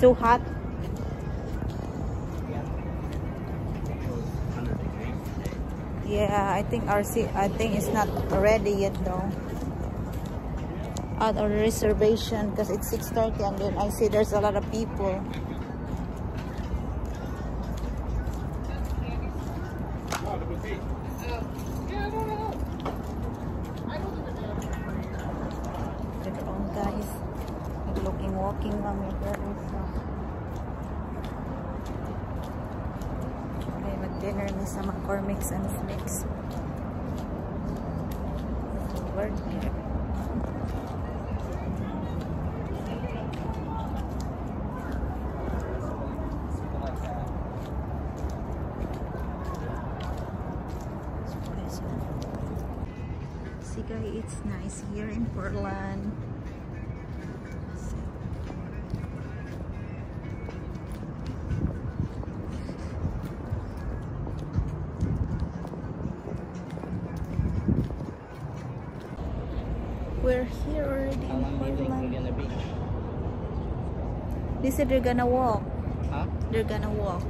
Too hot? Yeah, I think RC, I think it's not ready yet though. At our reservation because it's 6.30 and then I see there's a lot of people. Guys, looking, walking lang there mag-dinner ni sa McCormick's and Schmick's. Word here. It's nice here in Portland. We're here already How in long do you think we're Portland. gonna be? They said they're gonna walk. Huh? They're gonna walk.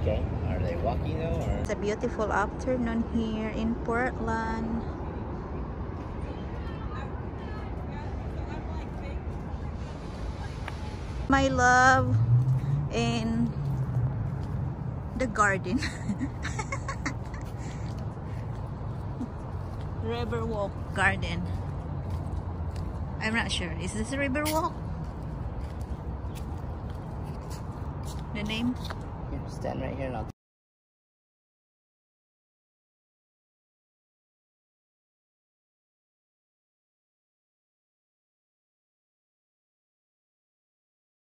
Okay. Are they walking though, or? It's a beautiful afternoon here in Portland. My love in the garden. Riverwalk Garden. I'm not sure. Is this a Riverwalk? The name? Here, stand right here I'll